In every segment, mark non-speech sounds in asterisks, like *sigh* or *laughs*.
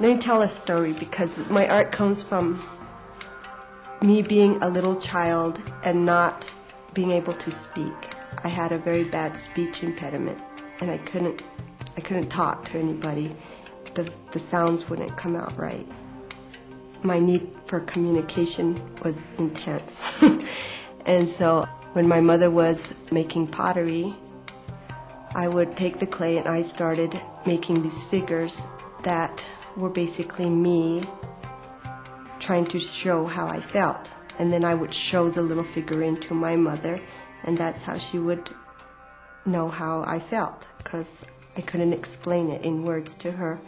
Let me tell a story because my art comes from me being a little child and not being able to speak. I had a very bad speech impediment and I couldn't I couldn't talk to anybody. The the sounds wouldn't come out right. My need for communication was intense. *laughs* and so when my mother was making pottery, I would take the clay and I started making these figures that were basically me trying to show how I felt. And then I would show the little figurine to my mother, and that's how she would know how I felt, because I couldn't explain it in words to her.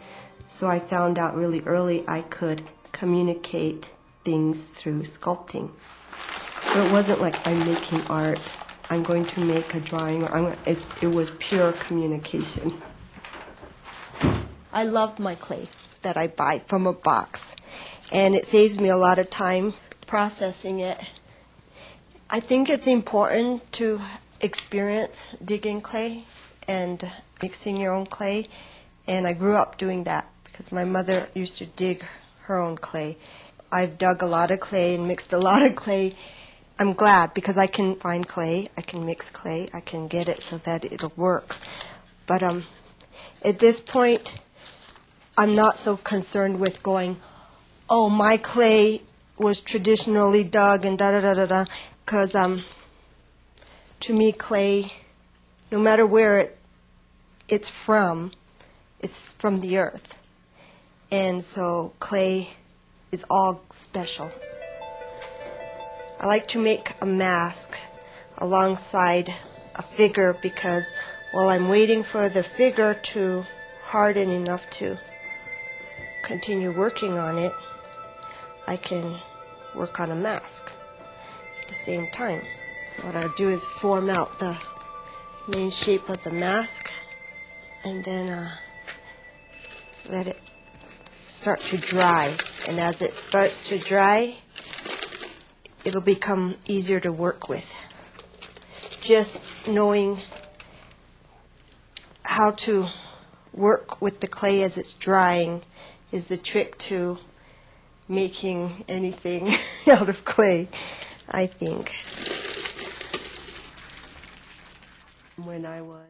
So I found out really early I could communicate things through sculpting. So it wasn't like I'm making art, I'm going to make a drawing, it was pure communication. I loved my clay that I buy from a box, and it saves me a lot of time processing it. I think it's important to experience digging clay and mixing your own clay, and I grew up doing that because my mother used to dig her own clay. I've dug a lot of clay and mixed a lot of clay. I'm glad because I can find clay, I can mix clay, I can get it so that it'll work. But um, at this point, I'm not so concerned with going, oh, my clay was traditionally dug and da da da da da, because um, to me, clay, no matter where it, it's from, it's from the earth. And so clay is all special. I like to make a mask alongside a figure because while I'm waiting for the figure to harden enough to continue working on it, I can work on a mask at the same time. What I'll do is form out the main shape of the mask and then uh, let it start to dry. And as it starts to dry, it'll become easier to work with. Just knowing how to work with the clay as it's drying is the trick to making anything *laughs* out of clay, I think. When I was